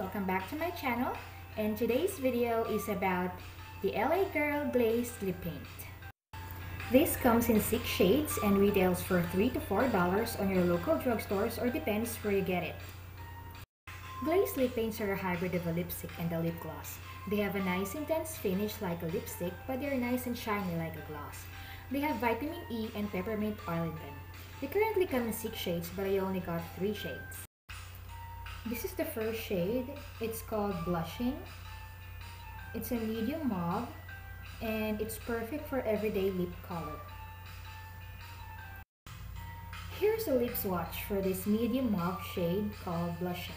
welcome back to my channel and today's video is about the LA Girl Glaze Lip Paint. This comes in 6 shades and retails for 3 to $4 on your local drugstores or depends where you get it. Glaze lip paints are a hybrid of a lipstick and a lip gloss. They have a nice intense finish like a lipstick but they're nice and shiny like a gloss. They have vitamin E and peppermint oil in them. They currently come in 6 shades but I only got 3 shades. This is the first shade. It's called Blushing. It's a medium mauve and it's perfect for everyday lip color. Here's a lip swatch for this medium mauve shade called Blushing.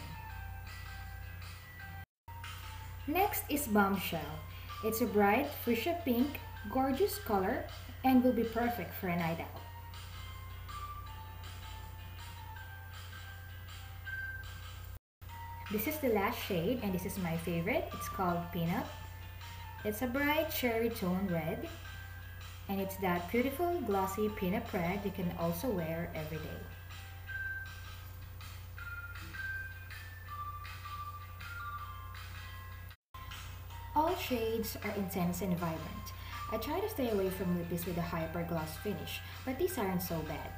Next is Bombshell. It's a bright fuchsia pink, gorgeous color and will be perfect for a night out. This is the last shade and this is my favorite. It's called Pin-up. It's a bright cherry tone red and it's that beautiful glossy pin-up red you can also wear every day. All shades are intense and vibrant. I try to stay away from lippies with a hyper gloss finish, but these aren't so bad.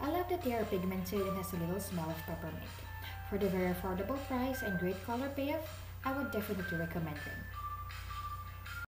I love that they are pigmented and has a little smell of peppermint. For the very affordable price and great color payoff, I would definitely recommend them.